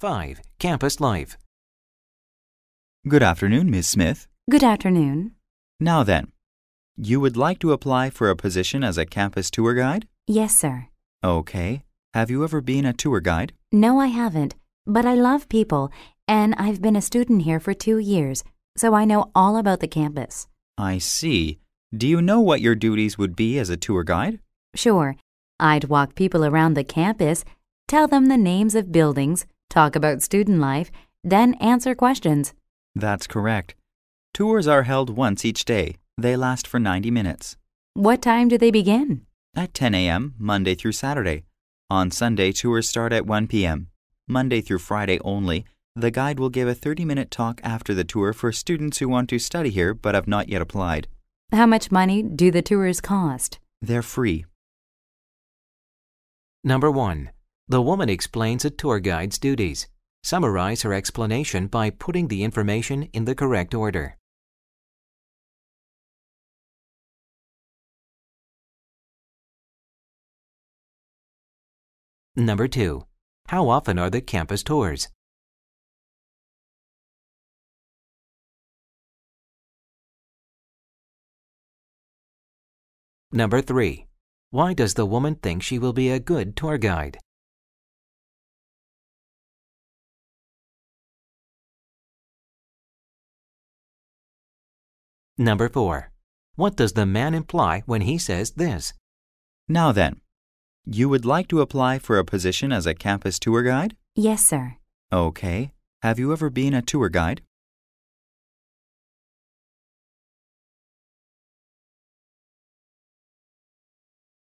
5. Campus life. Good afternoon, Ms. Smith. Good afternoon. Now then, you would like to apply for a position as a campus tour guide? Yes, sir. Okay. Have you ever been a tour guide? No, I haven't, but I love people, and I've been a student here for two years, so I know all about the campus. I see. Do you know what your duties would be as a tour guide? Sure, I'd walk people around the campus, tell them the names of buildings, talk about student life, then answer questions. That's correct. Tours are held once each day. They last for 90 minutes. What time do they begin? At 10 a.m., Monday through Saturday. On Sunday, tours start at 1 p.m. Monday through Friday only, the guide will give a 30 minute talk after the tour for students who want to study here but have not yet applied. How much money do the tours cost? They're free. Number 1. The woman explains a tour guide's duties. Summarize her explanation by putting the information in the correct order. Number 2. How often are the campus tours? Number 3. Why does the woman think she will be a good tour guide? Number 4. What does the man imply when he says this? Now then, you would like to apply for a position as a campus tour guide? Yes, sir. Okay. Have you ever been a tour guide?